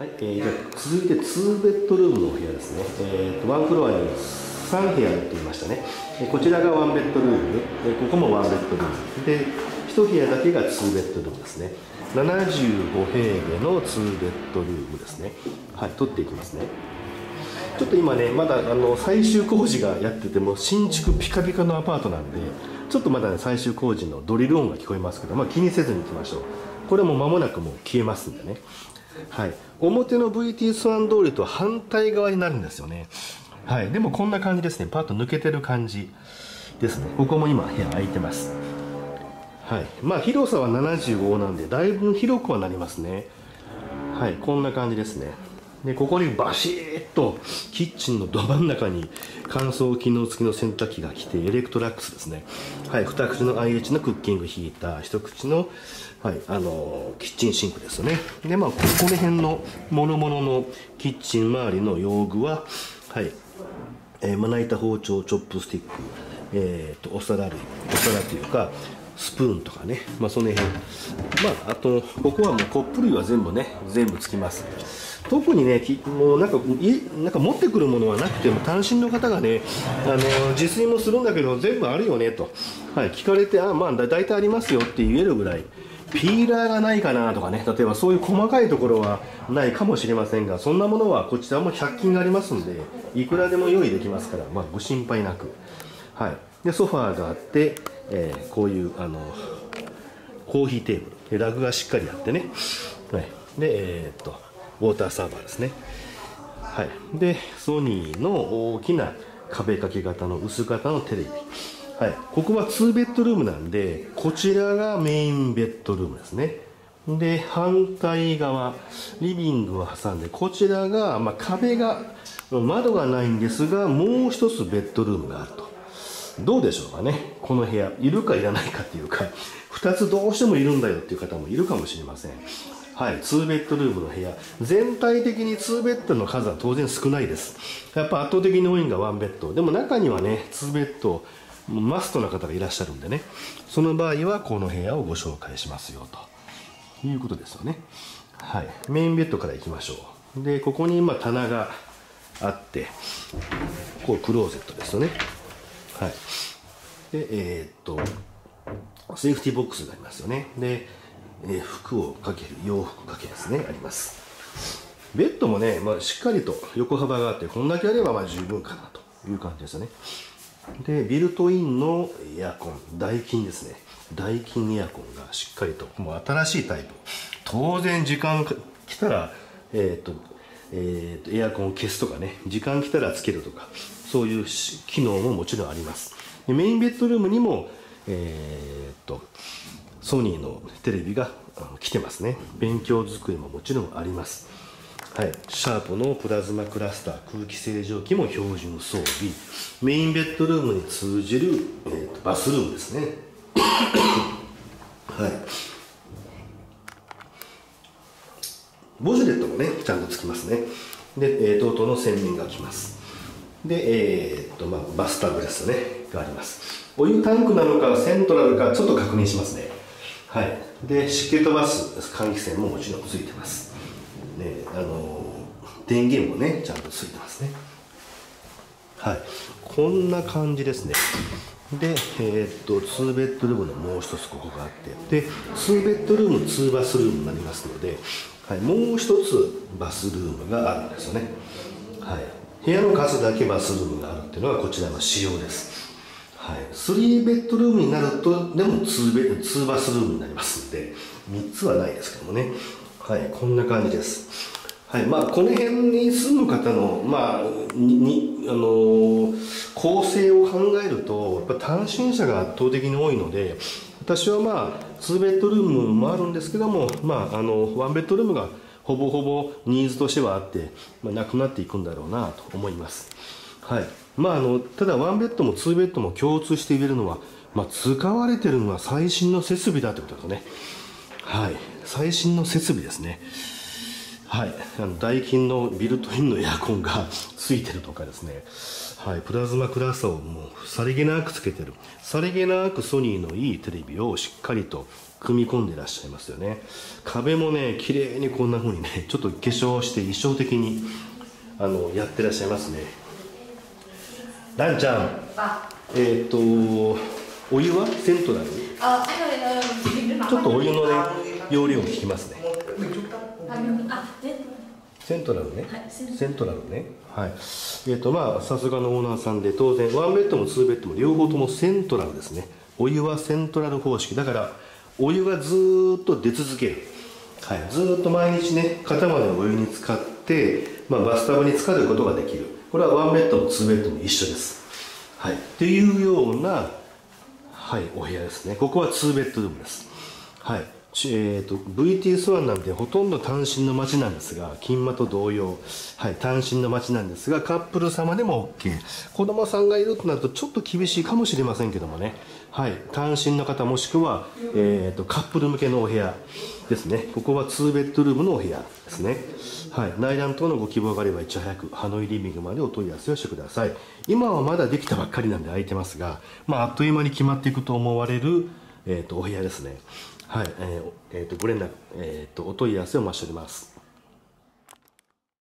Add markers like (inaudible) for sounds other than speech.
はい、えー、じゃ続いて2ベッドルームのお部屋ですね、えーと、ワンフロアに3部屋って言いましたね、えー、こちらがワンベッドルーム、えー、ここもワンベッドルーム。で1部屋だけが2ベッドルームですね。75平米の2ベッドルームですね。はい取っていきますね。ちょっと今ねまだあの最終工事がやってても新築ピカピカのアパートなんでちょっとまだね最終工事のドリル音が聞こえますけど、まあ、気にせずにいきましょう。これも間もなくもう消えますんでね。はい、表の VT スワン通りと反対側になるんですよね。はい。でもこんな感じですね。パッと抜けてる感じですね。ここも今部屋空いてます。はい。まあ広さは75なんでだいぶ広くはなりますね。はい。こんな感じですね。でここにバシッとキッチンのど真ん中に乾燥機能付きの洗濯機が来て Electrolux ですね。はい2口の IH のクッキングヒーター1口のはい、あのキッチンシンクですよね。でまあここの辺の諸々のキッチン周りの用具ははい、えー、まな板包丁チョップスティック、えーと、お皿類お皿というかスプーンとかね。まあその辺。まああとここはもうコップ類は全部ね全部つきます。特にねもうなんかいなんか持ってくるものはなくても単身の方がねあの自炊もするんだけど全部あるよねと、はい、聞かれてあまあ大体ありますよって言えるぐらい。ピーラーがないかなとかね。例えばそういう細かいところはないかもしれませんがそんなものはこちらも100均がありますんでいくらでも用意できますから、まあ、ご心配なく、はい、でソファーがあって、えー、こういうあのコーヒーテーブル。ラグがしっかりあってね、はい、でえー、っとウォーターサーバーですね。はい。でソニーの大きな壁掛け型の薄型のテレビ。はい、ここは2ベッドルームなんでこちらがメインベッドルームですね。で反対側リビングを挟んでこちらが、まあ、壁が窓がないんですがもう一つベッドルームがあると。どうでしょうかね。この部屋いるかいらないかっていうか2つどうしてもいるんだよっていう方もいるかもしれません。はい、2ベッドルームの部屋。全体的に2ベッドの数は当然少ないです。やっぱ圧倒的に多いのが1ベッド。でも中にはね2ベッドマストな方がいらっしゃるんでね。その場合はこの部屋をご紹介しますよと。いうことですよね。はいメインベッドからいきましょう。でここにま棚があってこうクローゼットですよね。はい。でえー、っとセーフティーボックスがありますよね。で、えー、服をかける洋服かけですねあります。ベッドもね、まあ、しっかりと横幅があってこんだけあればまあ十分かなという感じですよね。でビルトインのエアコンダイキンですね。ダイキンエアコンがしっかりともう新しいタイプ。当然時間来たらえっ、とえーと、エアコンを消すとかね時間来たらつけるとか。そういう機能ももちろんあります。メインベッドルームにもえっ、とソニーのテレビが来てますね。勉強机ももちろんあります。はい、シャープのプラズマクラスター空気清浄機も標準装備。メインベッドルームに通じる、えーと、バスルームですね。(coughs) はい。ボジュレットもねちゃんとつきますね。で、えー、とうとうの洗面がきます。で、えーとまあ、バスタブですねがあります。お湯タンクなのかセントラルかちょっと確認しますね。はい。で湿気飛ばす換気扇ももちろんついてます。ねあの電源もねちゃんとついてますね。はい。こんな感じですね。で、えー、っと2ベッドルームのもう一つここがあって。で2ベッドルーム2バスルームになりますので、はい、もう一つバスルームがあるんですよね、はい、部屋の数だけバスルームがあるっていうのはこちらの仕様です。はい、3ベッドルームになるとでも2ベ2バスルームになりますんで3つはないですけどもね。はい。こんな感じです。はい。まあ、この辺に住む方の,、まあ、にあの構成を考えるとやっぱ単身者が圧倒的に多いので私はまあ2ベッドルームもあるんですけども、まあ、あの1ベッドルームがほぼほぼニーズとしてはあって、まあ、なくなっていくんだろうなと思います、はい。まあ、あのただ1ベッドも2ベッドも共通して言えるのは、まあ、使われてるのは最新の設備だってことですね。はい。最新の設備ですね。はい、あのダイキンのビルトインのエアコンが (laughs) ついてるとかですね、はい、プラズマクラスターをもうさりげなくつけてる。さりげなくソニーのいいテレビをしっかりと組み込んでいらっしゃいますよね。壁もね綺麗にこんな風にねちょっと化粧して衣装的にあのやってらっしゃいますね。ランちゃん。えっ、とお湯はセントラルちょっとお湯のね容量を聞きますねセントラルね、はいセントラル。ね。はい。えっ、とまあさすがのオーナーさんで当然ワンベッドもツーベッドも両方ともセントラルですね。お湯はセントラル方式。だからお湯がずーっと出続ける、はい、ずーっと毎日ね肩までお湯に浸かって、まあ、バスタブに浸かることができる。これはワンベッドもツーベッドも一緒です。はい。っていうようなはい、お部屋ですね。ここは2ベッドルームです。はい。えー、と VT スワンなんてほとんど単身の街なんですが金馬と同様、はい、単身の街なんですがカップル様でも OK 子供さんがいるとなるとちょっと厳しいかもしれませんけどもね、はい、単身の方もしくは、えー、とカップル向けのお部屋ですね。ここは2ベッドルームのお部屋ですね、はい、内覧等のご希望があればいち早くハノイリビングまでお問い合わせをしてください。今はまだできたばっかりなんで空いてますが、まあ、あっという間に決まっていくと思われる、えー、とお部屋ですね。はい、えーえーとご連絡、えー、とお問い合わせを待ちしております。